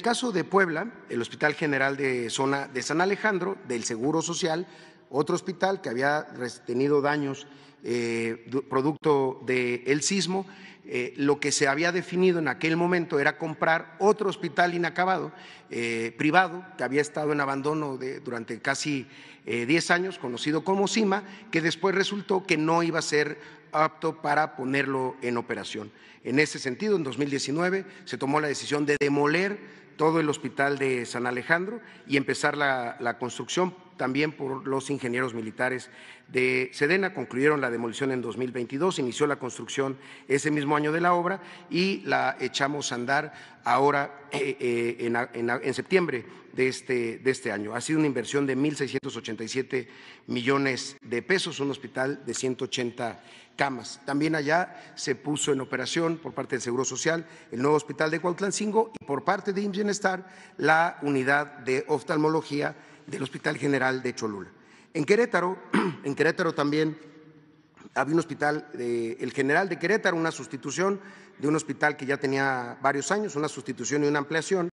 el caso de Puebla, el Hospital General de Zona de San Alejandro, del Seguro Social, otro hospital que había tenido daños eh, producto del sismo, eh, lo que se había definido en aquel momento era comprar otro hospital inacabado, eh, privado, que había estado en abandono durante casi 10 años, conocido como CIMA, que después resultó que no iba a ser apto para ponerlo en operación. En ese sentido, en 2019 se tomó la decisión de demoler todo el hospital de San Alejandro y empezar la construcción también por los ingenieros militares de Sedena. Concluyeron la demolición en 2022, inició la construcción ese mismo año de la obra y la echamos a andar ahora eh, eh, en, septiembre de este, de este año. Ha sido una inversión de 1.687 millones de pesos, un hospital de 180 camas. También allá se puso en operación por parte del Seguro Social el nuevo hospital de Cuautlancingo y por parte de Bienestar la unidad de oftalmología del Hospital General de Cholula. En Querétaro, en Querétaro también había un hospital, el General de Querétaro, una sustitución de un hospital que ya tenía varios años, una sustitución y una ampliación.